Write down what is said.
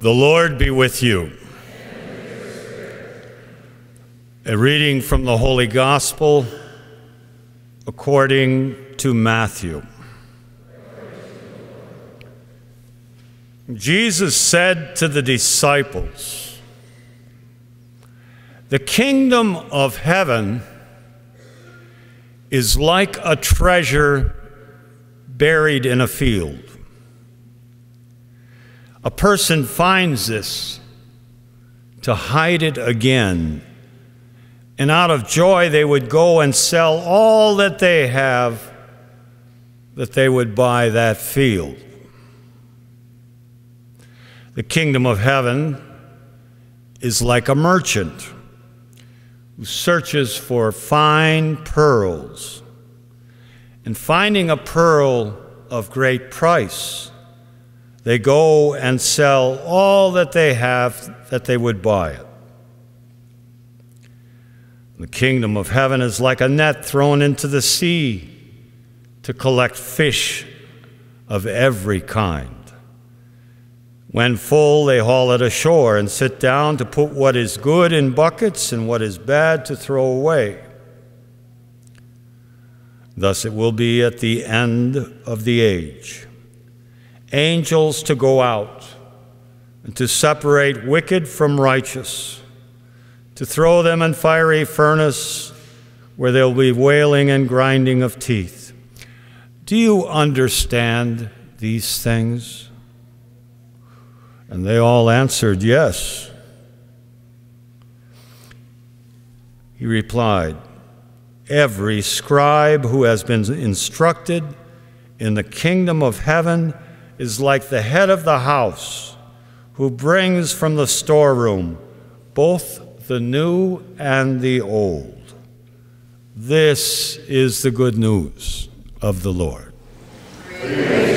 The Lord be with you. A reading from the Holy Gospel according to Matthew. Jesus said to the disciples, The kingdom of heaven is like a treasure buried in a field. A person finds this to hide it again, and out of joy they would go and sell all that they have that they would buy that field. The kingdom of heaven is like a merchant who searches for fine pearls. And finding a pearl of great price, they go and sell all that they have that they would buy it. The kingdom of heaven is like a net thrown into the sea to collect fish of every kind. When full, they haul it ashore and sit down to put what is good in buckets and what is bad to throw away. Thus it will be at the end of the age. Angels to go out and to separate wicked from righteous, to throw them in fiery furnace where there will be wailing and grinding of teeth. Do you understand these things? And they all answered, Yes. He replied, Every scribe who has been instructed in the kingdom of heaven is like the head of the house who brings from the storeroom both the new and the old. This is the good news of the Lord. Amen.